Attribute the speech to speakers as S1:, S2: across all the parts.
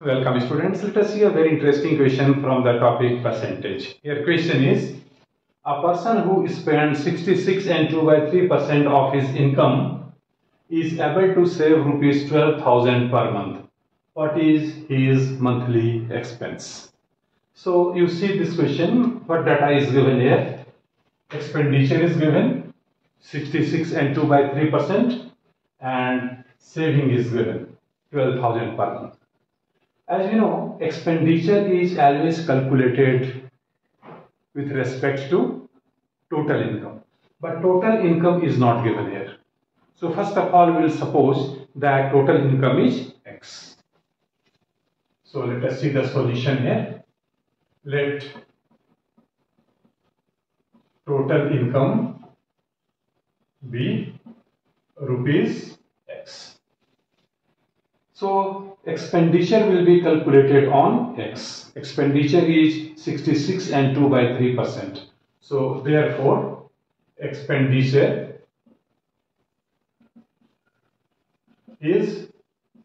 S1: Welcome students. Let us see a very interesting question from the topic percentage. Here question is, a person who spends 66 and 2 by 3 percent of his income is able to save rupees 12,000 per month. What is his monthly expense? So you see this question, what data is given here? Expenditure is given 66 and 2 by 3 percent and saving is given 12,000 per month. As you know, expenditure is always calculated with respect to total income. But total income is not given here. So first of all, we will suppose that total income is X. So let us see the solution here. Let total income be rupees X. So expenditure will be calculated on X. Expenditure is 66 and 2 by 3 percent. So therefore expenditure is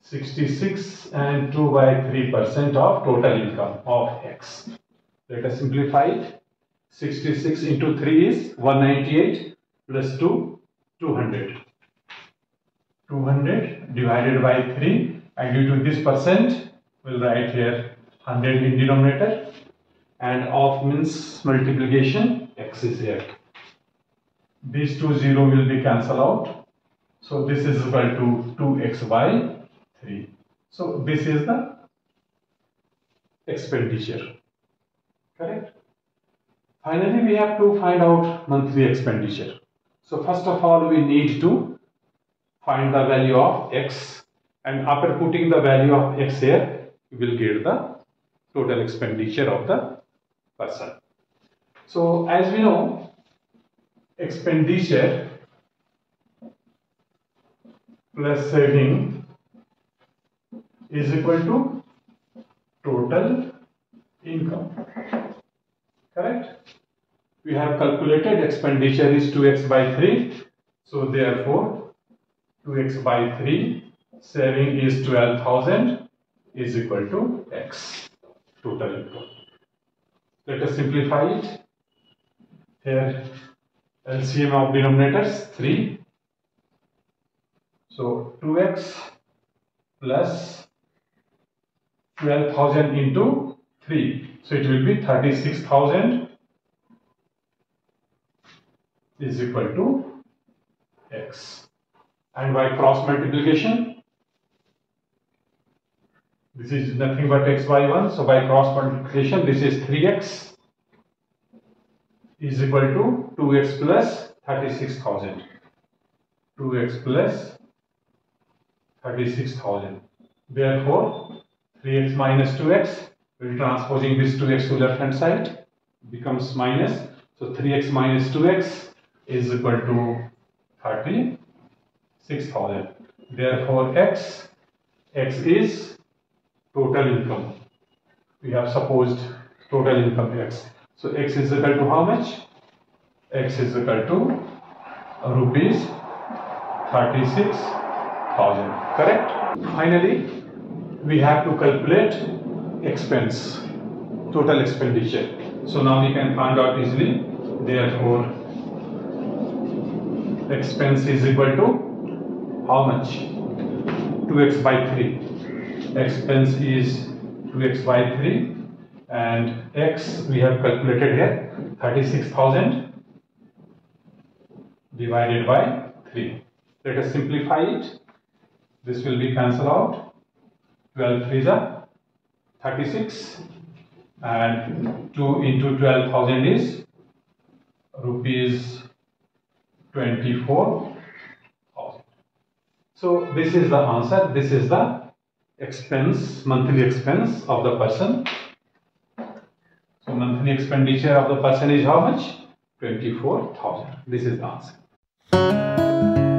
S1: 66 and 2 by 3 percent of total income of X. Let us simplify it. 66 into 3 is 198 plus 2 200. 200 divided by 3 and due to this percent we'll write here 100 in denominator. And of means multiplication x is here. These two zero will be cancelled out. So this is equal to 2x by 3 so this is the expenditure. Correct? Finally we have to find out monthly expenditure. So first of all we need to find the value of x and after putting the value of x here you will get the total expenditure of the person. So as we know expenditure plus saving is equal to total income. Correct? We have calculated expenditure is 2x by 3 so therefore 2x by 3 saving is 12,000 is equal to X total income. Let us simplify it. Here LCM of denominators 3. So 2x plus 12,000 into 3. So it will be 36,000 is equal to x. And by cross multiplication this is nothing but x by 1. So by cross multiplication, this is 3x is equal to 2x plus 36,000. 2x plus 36,000. Therefore, 3x minus 2x will transposing this 2x to left hand side becomes minus. So 3x minus 2x is equal to 36,000. Therefore, x, x is total income. We have supposed total income x. So x is equal to how much? x is equal to rupees 36,000. Correct? Finally, we have to calculate expense, total expenditure. So now we can find out easily. Therefore, expense is equal to how much? 2x by 3 expense is 2x by 3 and x we have calculated here 36,000 divided by 3. Let us simplify it. This will be cancelled out. 12 3 are 36 and 2 into 12,000 is rupees 24,000. So this is the answer. This is the expense, monthly expense of the person. So monthly expenditure of the person is how much? 24,000. This is the answer.